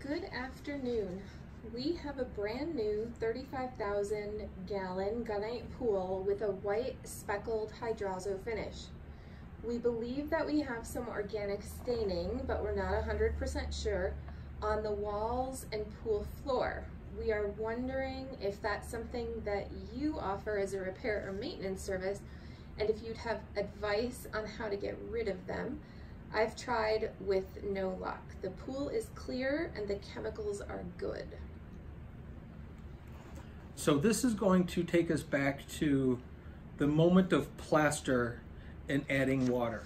Good afternoon. We have a brand new 35,000 gallon gunite pool with a white speckled hydraulic finish. We believe that we have some organic staining, but we're not 100% sure, on the walls and pool floor. We are wondering if that's something that you offer as a repair or maintenance service, and if you'd have advice on how to get rid of them. I've tried with no luck. The pool is clear and the chemicals are good. So this is going to take us back to the moment of plaster and adding water.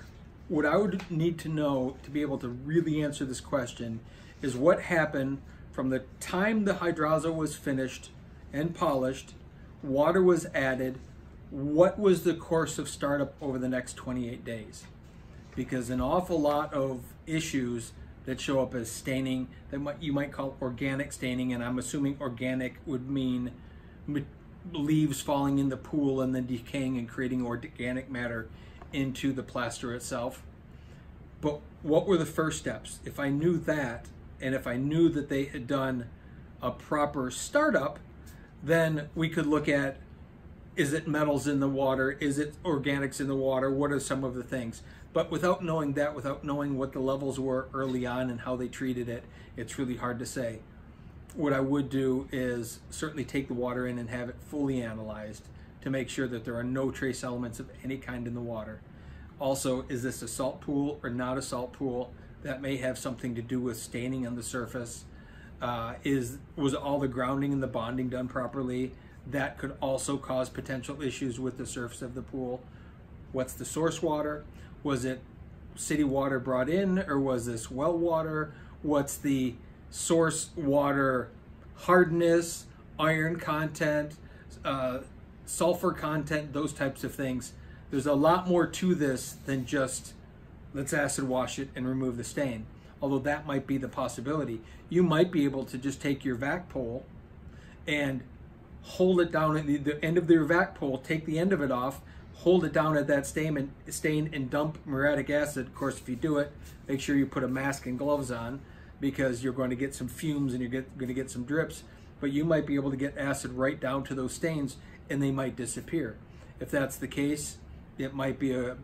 What I would need to know to be able to really answer this question is what happened from the time the Hydrazzo was finished and polished, water was added, what was the course of startup over the next 28 days? Because an awful lot of issues that show up as staining that might, you might call organic staining, and I'm assuming organic would mean leaves falling in the pool and then decaying and creating organic matter into the plaster itself. But what were the first steps? If I knew that, and if I knew that they had done a proper startup, then we could look at is it metals in the water? Is it organics in the water? What are some of the things? But without knowing that, without knowing what the levels were early on and how they treated it, it's really hard to say. What I would do is certainly take the water in and have it fully analyzed to make sure that there are no trace elements of any kind in the water. Also, is this a salt pool or not a salt pool? That may have something to do with staining on the surface. Uh, is Was all the grounding and the bonding done properly? That could also cause potential issues with the surface of the pool. What's the source water? Was it city water brought in or was this well water? What's the source water hardness, iron content, uh, sulfur content, those types of things. There's a lot more to this than just let's acid wash it and remove the stain. Although that might be the possibility. You might be able to just take your vac pole and hold it down at the, the end of your vac pole, take the end of it off, hold it down at that stain and, stain and dump muriatic acid. Of course, if you do it, make sure you put a mask and gloves on because you're going to get some fumes and you're get, going to get some drips. But you might be able to get acid right down to those stains and they might disappear. If that's the case, it might be a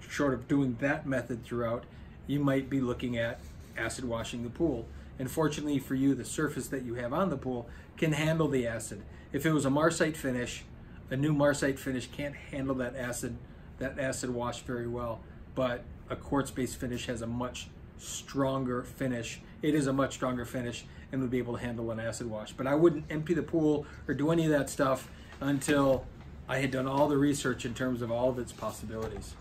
short of doing that method throughout, you might be looking at acid washing the pool. And fortunately for you, the surface that you have on the pool can handle the acid. If it was a marcite finish, a new marcite finish can't handle that acid, that acid wash very well. But a quartz-based finish has a much stronger finish. It is a much stronger finish and would be able to handle an acid wash. But I wouldn't empty the pool or do any of that stuff until I had done all the research in terms of all of its possibilities.